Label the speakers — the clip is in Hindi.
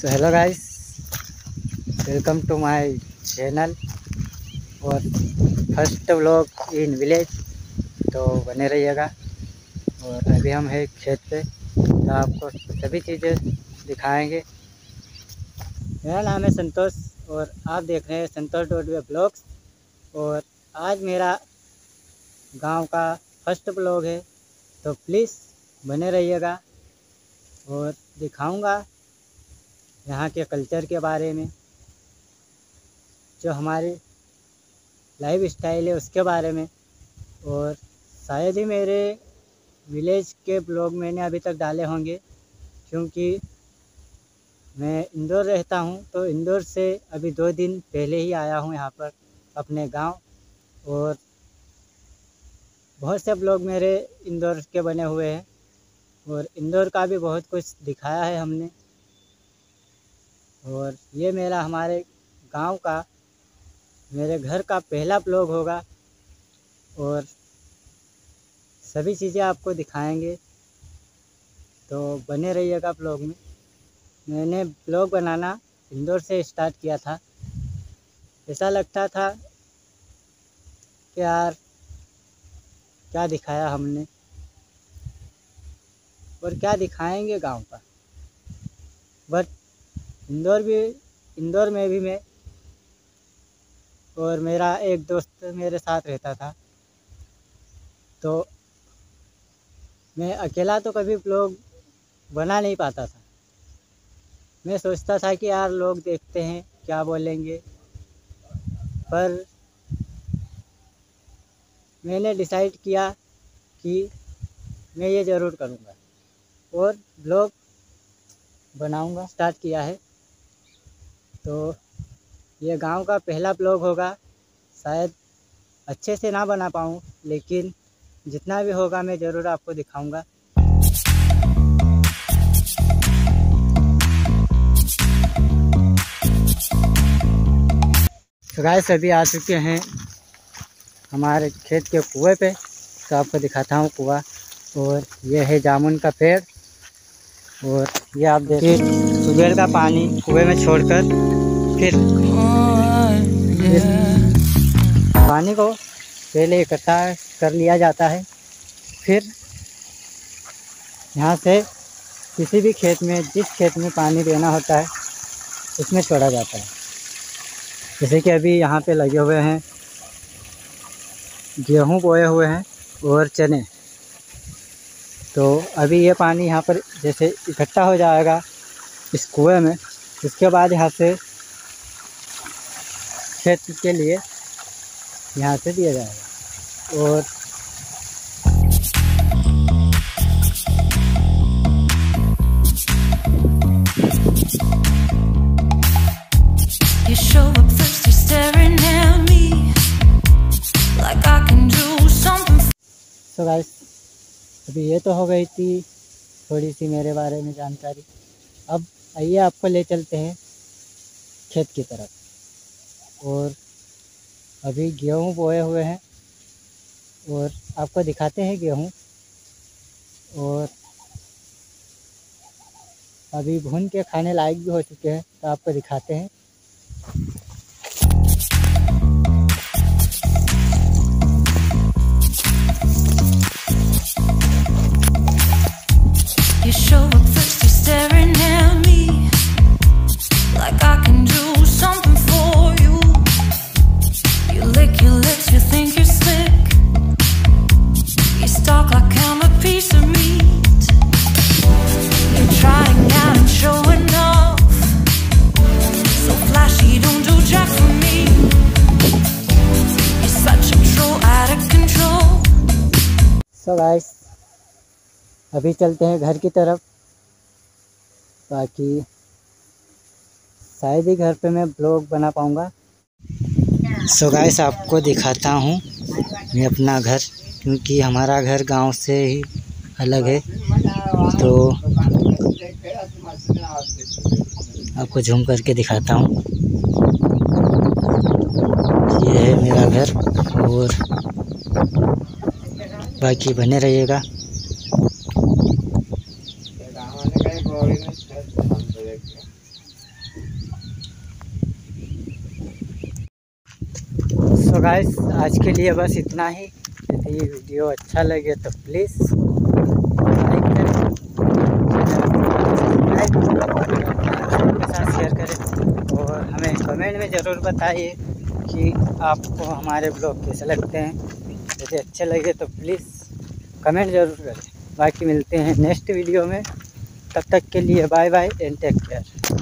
Speaker 1: So hello guys welcome to my channel और फ़र्स्ट व्लॉग इन विलेज तो बने रहिएगा। और अभी हम हैं खेत पे। तो आपको सभी चीज़ें दिखाएँगे। मेरा नाम है संतोष और आप देख रहे हैं संतोष डोडवे ब्लॉग्स। और आज मेरा गाँव का फ़र्स्ट ब्लॉग है। तो प्लीज़ बने रहिएगा। और दिखाऊँगा यहाँ के कल्चर के बारे में, जो हमारे लाइफ स्टाइल है उसके बारे में, और शायद ही मेरे विलेज के ब्लॉग मैंने अभी तक डाले होंगे, क्योंकि मैं इंदौर रहता हूँ तो इंदौर से अभी दो दिन पहले ही आया हूँ यहाँ पर अपने गाँव, और बहुत से ब्लॉग मेरे इंदौर के बने हुए हैं, और इंदौर का भी बहुत कुछ दिखाया है हमने। और ये मेरा हमारे गाँव का, मेरे घर का पहला ब्लॉग होगा। और सभी चीज़ें आपको दिखाएँगे। तो बने रहिएगा ब्लॉग में। मैंने ब्लॉग बनाना इंदौर से स्टार्ट किया था। ऐसा लगता था कि यार, क्या दिखाया हमने? और क्या दिखाएँगे गाँव का? बट इंदौर भी, इंदौर में भी मैं और मेरा एक दोस्त मेरे साथ रहता था। तो मैं अकेला तो कभी ब्लॉग बना नहीं पाता था। मैं सोचता था कि यार लोग देखते हैं, क्या बोलेंगे? पर मैंने डिसाइड किया कि मैं ये ज़रूर करूँगा और ब्लॉग बनाऊँगा स्टार्ट किया है। तो ये गाँव का पहला ब्लॉग होगा। शायद अच्छे से ना बना पाऊँ, लेकिन जितना भी होगा मैं ज़रूर आपको दिखाऊँगा। तो गाइस अभी आ चुके हैं हमारे खेत के कुएँ पे। तो आपको दिखाता हूँ कुआ, और यह है जामुन का पेड़, और ये आप देखिए। सुबह का पानी कुएँ में छोड़कर फिर पानी को पहले इकट्ठा कर लिया जाता है। फिर यहाँ से किसी भी खेत में, जिस खेत में पानी देना होता है, उसमें छोड़ा जाता है। जैसे कि अभी यहाँ पे लगे हुए हैं, गेहूँ बोए हुए हैं और चने। तो अभी ये पानी यहाँ पर जैसे इकट्ठा हो जाएगा इस कुएँ में उसके बाद यहाँ से खेत के लिए यहाँ से दिया जाएगा और
Speaker 2: You show up thirsty, staring at me like I can do something.
Speaker 1: So guys अभी ये तो हो गई थी थोड़ी सी मेरे बारे में जानकारी अब आइए आपको ले चलते हैं खेत की तरफ़। और अभी गेहूँ बोए हुए हैं और आपको दिखाते हैं गेहूँ। और अभी भून के खाने लायक भी हो चुके हैं तो आपको दिखाते हैं। सो गाइस अभी चलते हैं घर की तरफ़। बाकी शायद ही घर पे मैं ब्लॉग बना पाऊँगा। सो गाइस आपको दिखाता हूँ मैं अपना घर, क्योंकि हमारा घर गाँव से ही अलग है। तो आपको झूम करके दिखाता हूँ। ये है मेरा घर और बाकी बने रहिएगा। सो गाइस आज के लिए बस इतना ही। यदि ये वीडियो अच्छा लगे तो प्लीज़ लाइक करें। साथ शेयर करें। और हमें कमेंट में ज़रूर बताइए कि आपको हमारे ब्लॉग कैसे लगते हैं। यदि अच्छे लगे तो प्लीज़ कमेंट ज़रूर करें। बाकी मिलते हैं नेक्स्ट वीडियो में। तब तक के लिए bye bye and take care